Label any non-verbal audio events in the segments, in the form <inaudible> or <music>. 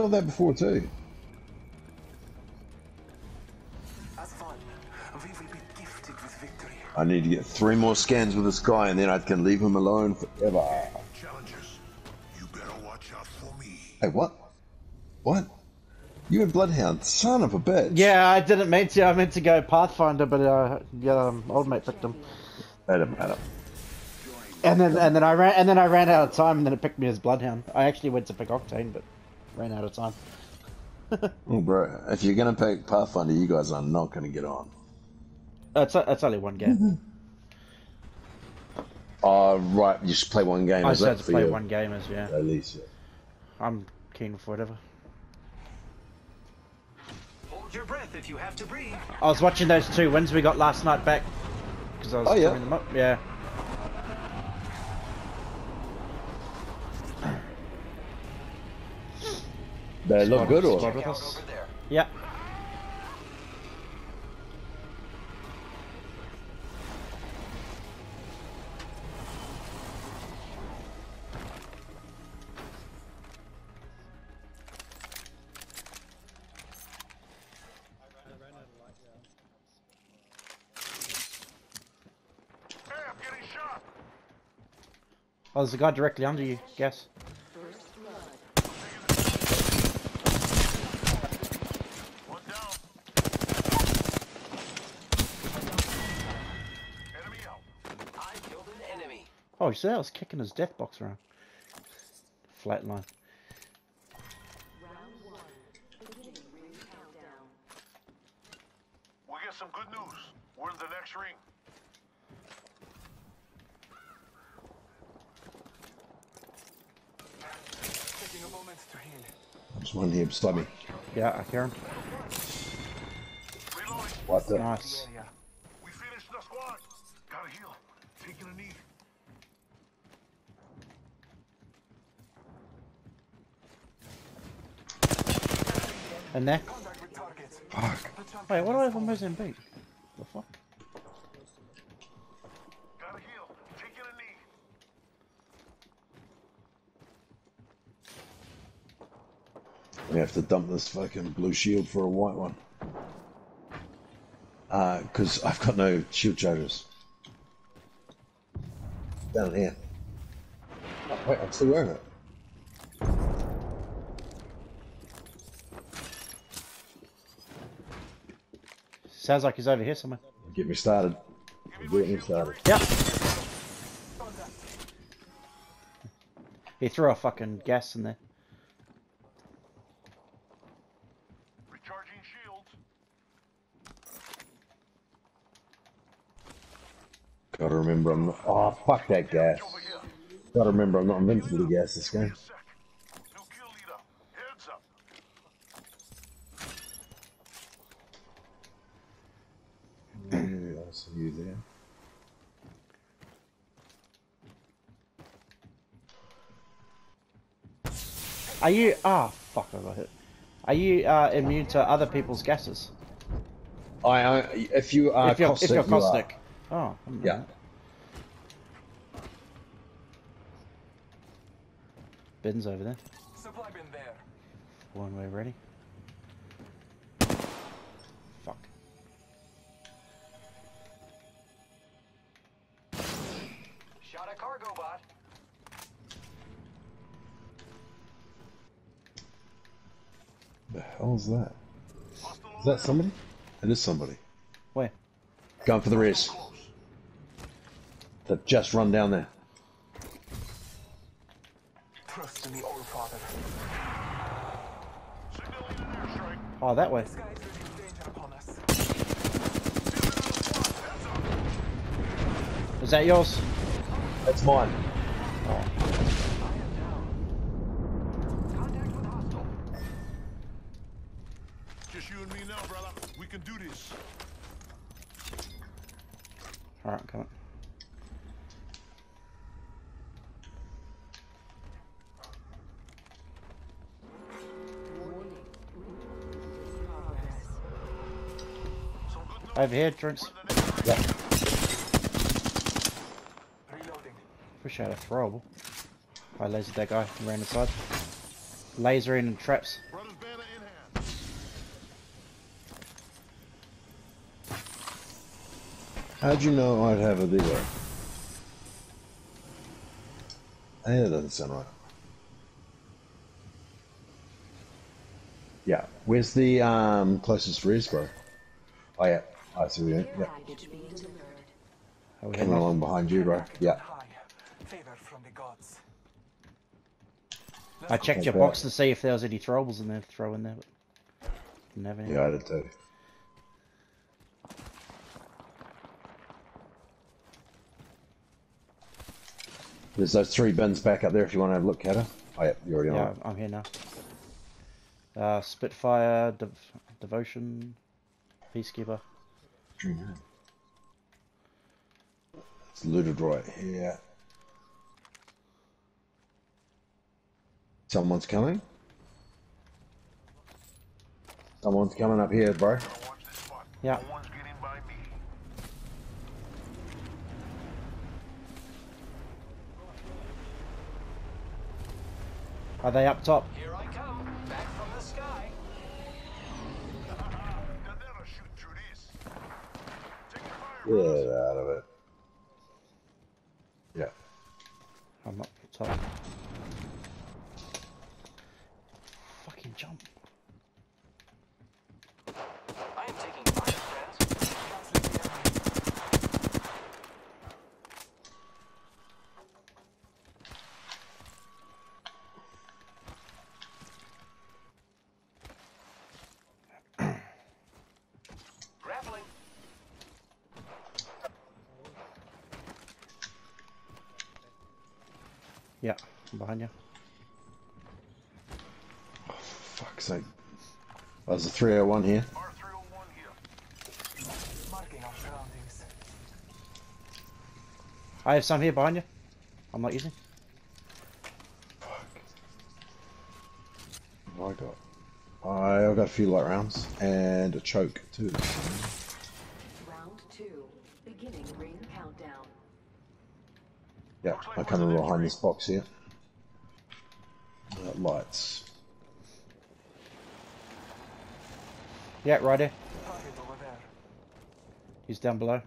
I got that before too. As fun, we will be gifted with victory. I need to get three more scans with this guy, and then I can leave him alone forever. Challengers, you better watch out for me. Hey, what? What? You and Bloodhound, son of a bitch. Yeah, I didn't mean to. I meant to go Pathfinder, but uh, yeah, um, old mate picked him. Adam, Adam. And then and then I ran and then I ran out of time, and then it picked me as Bloodhound. I actually went to pick Octane, but ran out of time. <laughs> Oh, bro, if you're gonna pick Pathfinder, you guys are not gonna get on. It's it's only one game. Oh, right, you just play one game. I is just had to play you? one game as yeah. At least. I'm keen for whatever. Hold your breath if you have to breathe. I was watching those two wins we got last night back because I was Oh, yeah? them up. Yeah. They look good, or Squad with us. Yeah. Hey, I'm getting shot. Oh, there's a guy directly under you. Guess. One down. Enemy out. I killed an enemy. Oh, you see that? I was kicking his death box around. Flatline. We get some good news. We're in the next ring. Taking a moment to heal. There's one here beside me. Yeah, I hear him. What the? Nice. Yeah, We finished the squad. Gotta heal. Taking a knee. In there. Fuck. Wait, what do I have on Mozambique? The fuck? Gotta heal. Taking a knee. We have to dump this fucking blue shield for a white one. Uh, because I've got no shield charges. Down here. Oh, wait, I'm still wearing it. Sounds like he's over here somewhere. Get me started. Get me started. Yep. He threw a fucking gas in there. Recharging shields. Gotta remember I'm not. Oh, fuck that gas. Gotta remember I'm not invincible to gas this game. Sec. New kill leader. Heads up. Yeah, I see you there. Are you? Ah, fuck! I got hit. Are you uh, immune to other people's gases? I, I if you are if you're, caustic, if you're you are. Oh. I didn't Yeah. that. Bins over there. Supply bin there. One way ready. Hell's that? Hostile Is that somebody? It is somebody. Where? Going for the res. close. They've just run down there. Trust in the All Father. Signaling an airstrike. Oh, that way. Is bringing danger upon us. Is that yours? That's mine. Oh. I am down. Contact with hostile. Just you and me now, brother. We can do this. Alright, come on. Some good news. Over here, drinks. We're in the next Reloading. Wish I had a throwable. I lasered that guy and ran inside. Lasering and traps. Brothers banner in hand. How'd you know I'd have a dealer? Hey, that doesn't sound right. Yeah. Where's the um, closest res, bro? Oh, yeah. I see what you mean. Care Yeah. package being delivered. Are we Coming heading along behind you, bro. Yeah. Favor from the gods. I checked your box to see if there was any throwables in there to throw in there, but didn't have any. Yeah, I did too. There's those three bins back up there if you want to have a look at her. Oh, yeah, you're already on. Yeah. I'm here now. Uh, Spitfire, Dev- Devotion, Peacekeeper. It's looted right here. Someone's coming. Someone's coming up here, bro. Gotta watch this spot. Yeah. No one's getting by me. Are they up top? Here Get out of it. Yeah. I'm up top. Fucking jump. I am taking fire, friends. Can't let the enemy. Grappling. Yeah, I'm behind you. Fuck's sake. There's a 301 here. R301 here. Marking our surroundings. I have some here behind you. I'm not using. Fuck. What I got? I've got a few light rounds and a choke too. Round two. Beginning ring countdown. Yeah, I come in behind this box here. Uh, lights. Yeah, right there. Target over there. He's down below.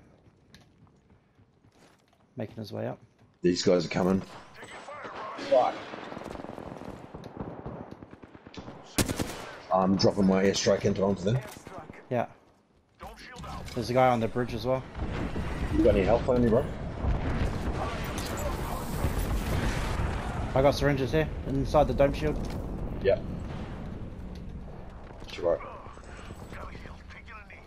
Making his way up. These guys are coming. Take your fire, Ross. I'm dropping my airstrike into onto them. Yeah. Don't shield out. There's a guy on the bridge as well. You got any health on you, bro? I got syringes here inside the dome shield. Yeah. Sure. Gotta heal. Taking a knee.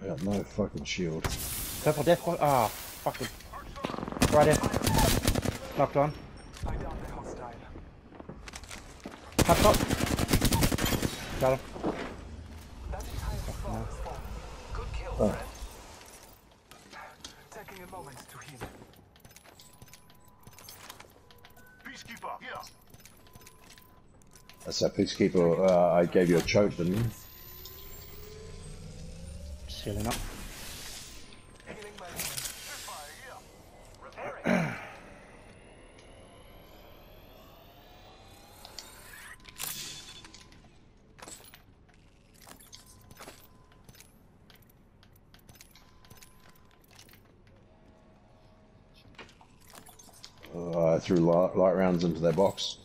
I got no fucking shield. Purple death point. Ah, fucking. Right there. Knocked on. I downed the hostile. Up top. Got him. That entire squad is fallen. Good kill, Oh. Taking a moment to heal. Peacekeeper, here. That's that peacekeeper. Uh, I gave you a choke, didn't you? Healing up. Healing my wounds. Fire, here. Repairing. Uh, I threw light, light rounds into their box.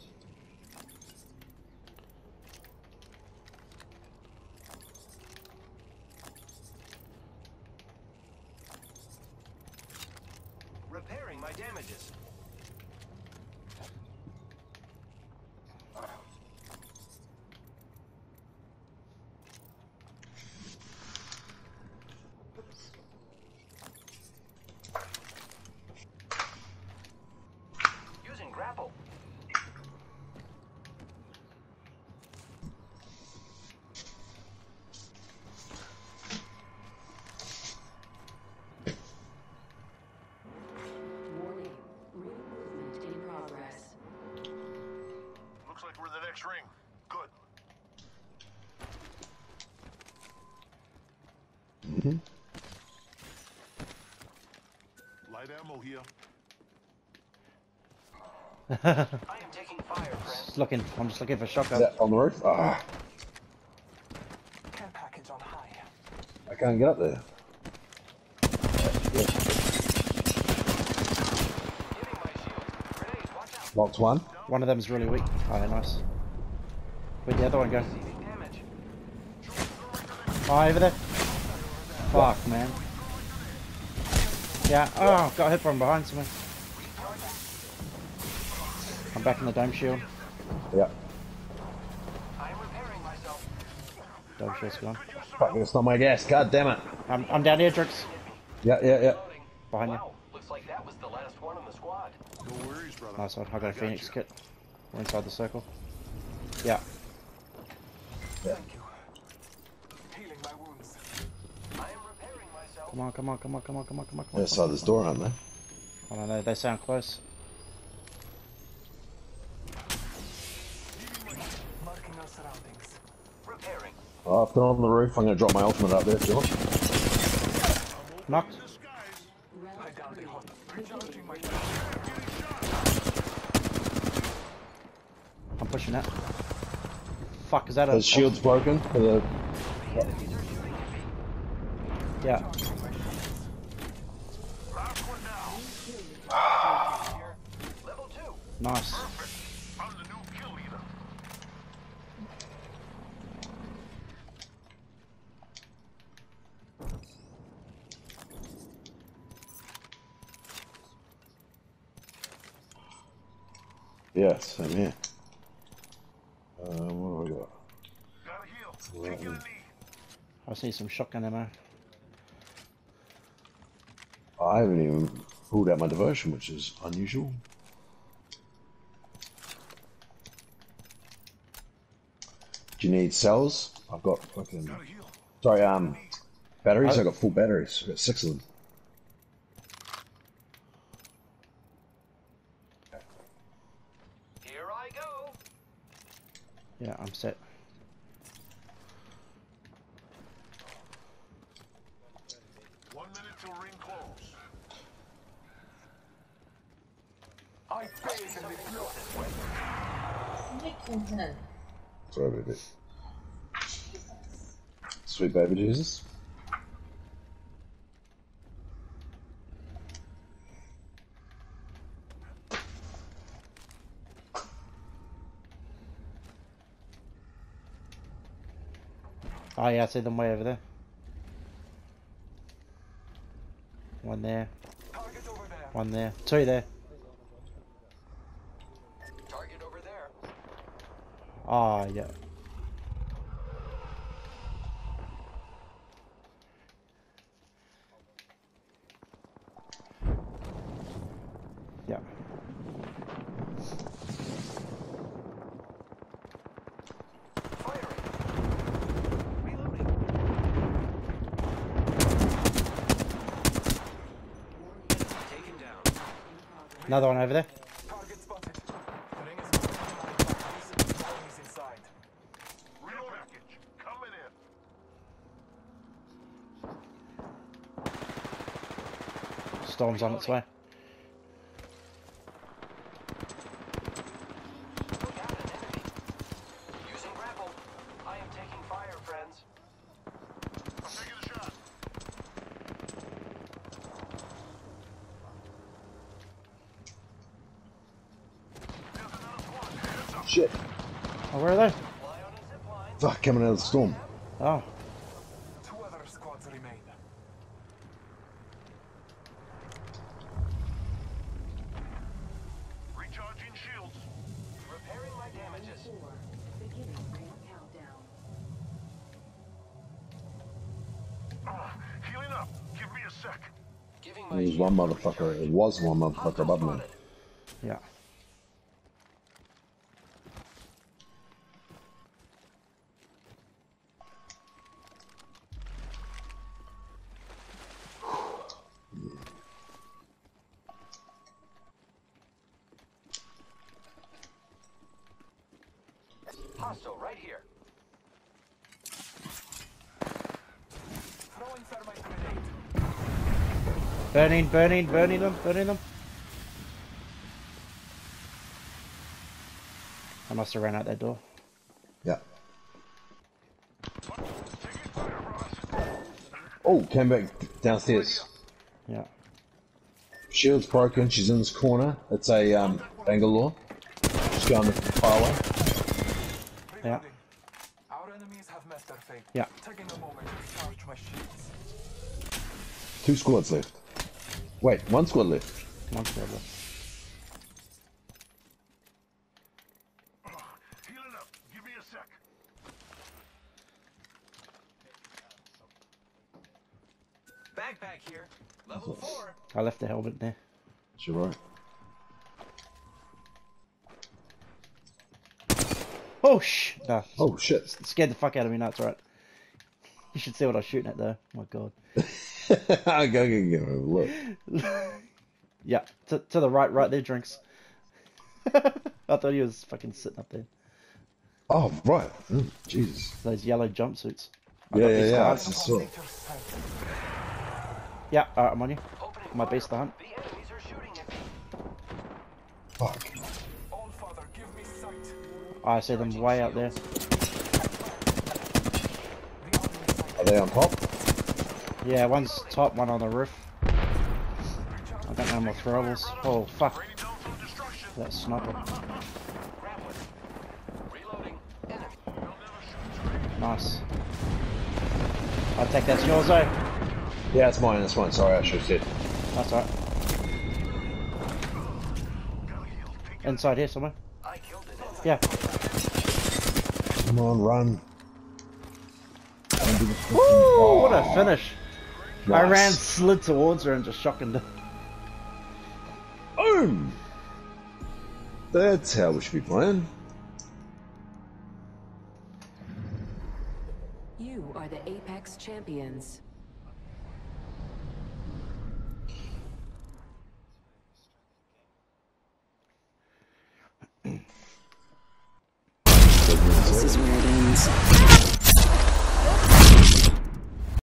Ammo here. I am taking fire, friends. <laughs> Just looking. I'm just looking for shotgun. Is that on the roof? Ah, Care package on high. I can't get up there. Giving my shield. Grenade, watch out. Locked one. One of them's really weak. Oh, nice. Where'd the other one go? Oh, over there. Fuck, man. Yeah. Oh, got hit from behind somewhere. I'm back in the dome shield. Yeah. I am repairing myself. Dome shield's gone. Fuck, it's not my gas. God damn it. I'm, I'm down here, Drix. Yeah, yeah, yeah. Loading. Behind you. looks like that was the last one in the squad. No worries, brother. Nice one. I got a Phoenix kit. We're inside the circle. Yeah. Thank you. Healing my wounds. I am repairing myself. Come on, come on, come on, come on, come on, come on, come on. Inside this door, aren't they? I don't know. They sound close. Marking our surroundings. Oh, if they're on the roof, I'm gonna drop my ultimate up there if you. Knocked. I downed a hot. Recharging my I'm pushing that. Fuck, is that a... The shield's broken. For the... Yeah. Last one now. here. Level two. Nice. I'm the new kill leader. Yes, I'm here. Um, what do I got? Gotta heal. Taking a knee. I need some shotgun ammo. I haven't even pulled out my diversion, which is unusual. Do you need cells? I've got fucking. Sorry, um, batteries. I- I got full batteries. I got six of them. Here I go. Yeah, I'm set. One minute till ring close. I bathe in the blood. Sorry about that. Sweet baby Jesus. Oh yeah, I see them way over there. One there, there. one there, two there. Oh yeah. Yeah. Another one over there. Target spotted. The ring is moving to my base. Enemies inside. Reload package. Coming in. Storm's on its way. Look out, an enemy. Using grapple. I am taking fire, friends. I'm taking a shot. There's another squad. Heads up. Shit. Oh, where are they? Fly on a zip line. Fuck, coming out of the storm. Oh, motherfucker. It was one motherfucker Hostile above me. yeah. Hostile right here. Burning, burning, burning them, burning them. I must have ran out that door. Yeah. Oh, came back downstairs. Yeah. Shield's broken. She's in this corner. It's a um, Bangalore. She's going the far away. Yeah. Our enemies have met their fate. Yeah. Taking a moment to charge my shields. Two squads left. Wait, one squad left. One on, Trevor. Healing up. Give me a sec. Backpack here. Level four. I left the helmet there. You're right. Oh sh! Nah, Oh shit. scared the fuck out of me. No, right. You should see what I was shooting at though. my god. <laughs> <laughs> go, go, him go. Look. <laughs> Yeah, to, to the right, right there, drinks. <laughs> I thought he was fucking sitting up there. Oh, right. Mm, Jesus. Those yellow jumpsuits. I Yeah, yeah, yeah. I saw. Yeah, alright, I'm on you. My base to hunt. The me. Fuck. All father, give me sight. I see them way out there. The enemy sight. Are they on top? Yeah, one's top, one on the roof. I don't know more throwables. Oh, fuck. Rainy zone from destruction. That sniper. Reloading. Nice. I'll take that's yours, though. Yeah, it's mine. It's mine. Sorry, I should have said. That's alright. Inside here somewhere. I killed an enemy. Yeah. Come on, run. Woo! What a finish. I ran, slid towards her, and just shotgunned her. Boom! That's how we should be playing. You are the Apex champions.